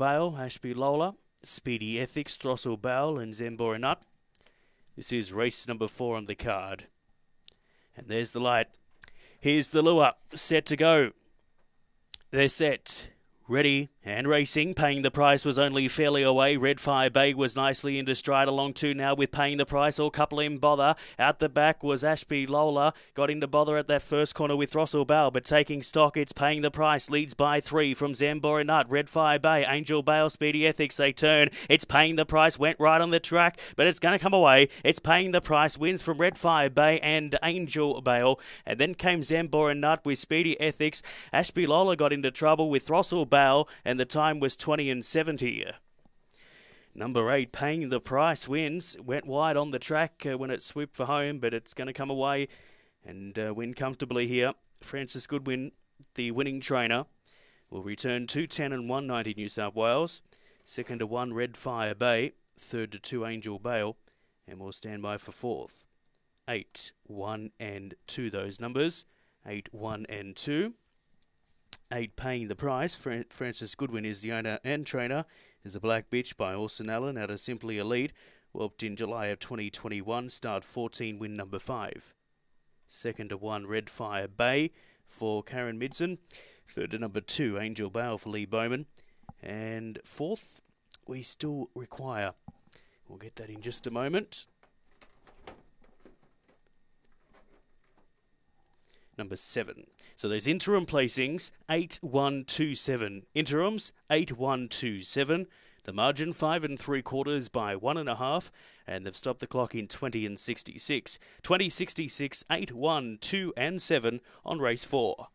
Bale, Ashby Lola, Speedy Ethics, Throstle Bale, and Zembora Nut. This is race number four on the card. And there's the light. Here's the lure, set to go. They're set. Ready and racing. Paying the price was only fairly away. Red Fire Bay was nicely into stride along two now with paying the price. All couple in bother. Out the back was Ashby Lola. Got into bother at that first corner with Throstle Bell, but taking stock, it's paying the price. Leads by three from Zambora Nut. Red Fire Bay, Angel Bale, Speedy Ethics. They turn. It's paying the price. Went right on the track, but it's going to come away. It's paying the price. Wins from Red Fire Bay and Angel Bale. And then came Zambora Nut with Speedy Ethics. Ashby Lola got into trouble with Throstle Bell and the time was 20 and 70. Number eight, paying the price, wins. Went wide on the track uh, when it swooped for home, but it's going to come away and uh, win comfortably here. Francis Goodwin, the winning trainer, will return 210 and 190 New South Wales. Second to 1 Red Fire Bay. Third to 2 Angel Bale. And we'll stand by for fourth. 8, 1 and 2 those numbers. 8, 1 and 2 eight paying the price. Francis Goodwin is the owner and trainer. Is a black bitch by Orson Allen at a Simply Elite. Whelped in July of 2021. Start 14, win number 5. Second to 1, Red Fire Bay for Karen Midson. Third to number 2, Angel Bale for Lee Bowman. And fourth, we still require. We'll get that in just a moment. Number seven. So there's interim placings 8127. Interims 8127. The margin five and three quarters by one and a half, and they've stopped the clock in 20 and 66. 20, 66, 8, 1, 2, and 7 on race four.